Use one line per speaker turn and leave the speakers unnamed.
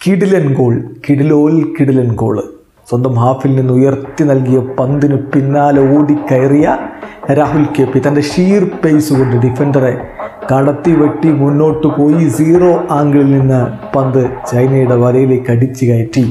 കിടിലൻ ഗോൾ കിടിലോൽ കിടിലൻ ഗോൾ സ്വന്തം ഹാഫിൽ നിന്ന് ഉയർത്തി നൽകിയ പന്തിന് പിന്നാലെ ഓടിക്കയറിയ രാഹുൽ കെ പി. തന്റെ ഷീർ പേസ് കൊണ്ട് ഡിഫൻഡറെ കടത്തി വെട്ടി മുന്നോട്ട് പോയി സീറോ ആംഗിളിൽ നിന്ന് പന്ത് ചൈനയുടെ വലയിലേക്ക് അടിച്ചു കയറ്റി.